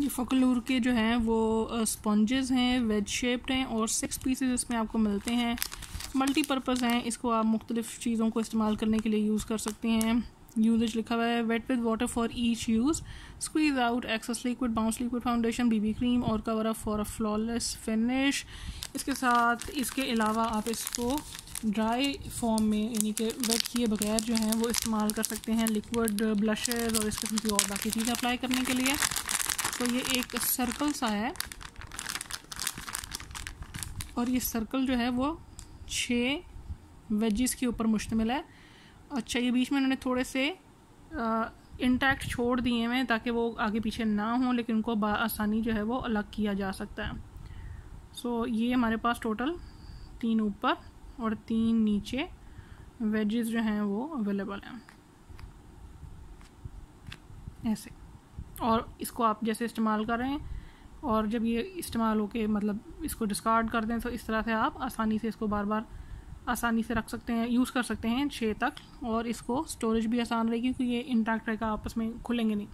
ये फ़कलूर के जो हैं, वो स्पंजेस हैं वेज शेप्ड हैं और सिक्स पीसेस इसमें आपको मिलते हैं। मल्टीपर्पज़ हैं, इसको आप मुख्तलिफ़ चीज़ों को इस्तेमाल करने के लिए यूज़ कर सकते हैं। यूजेज लिखा हुआ है wet with water for each use squeeze out excess liquid bounce liquid foundation BB cream और cover up for a flawless finish इसके साथ, इसके अलावा आप इसको ड्राई फॉर्म में, यानी कि वेट किए बगैर जो हैं, वो इस्तेमाल कर सकते हैं। लिक्विड ब्लशेज़ और इस किस्म की और बाकी चीज़ें अप्लाई करने के लिए। तो ये एक सर्कल सा है। और ये सर्कल जो है वो छः वेजिस के ऊपर मुश्तमिल है। अच्छा ये बीच में उन्होंने थोड़े से इंटैक्ट छोड़ दिए हैं ताकि वो आगे पीछे ना हों लेकिन उनको आसानी जो है वो अलग किया जा सकता है। सो so, ये हमारे पास टोटल तीन ऊपर और तीन नीचे वेजेस जो हैं वो अवेलेबल हैं। ऐसे। और इसको आप जैसे इस्तेमाल कर रहे हैं, और जब ये इस्तेमाल होके मतलब इसको डिस्कार्ड कर दें तो इस तरह से आप आसानी से इसको बार बार आसानी से रख सकते हैं यूज़ कर सकते हैं छः तक, और इसको स्टोरेज भी आसान रहेगी, क्योंकि ये इंटैक्ट रहेगा, आपस में खुलेंगे नहीं।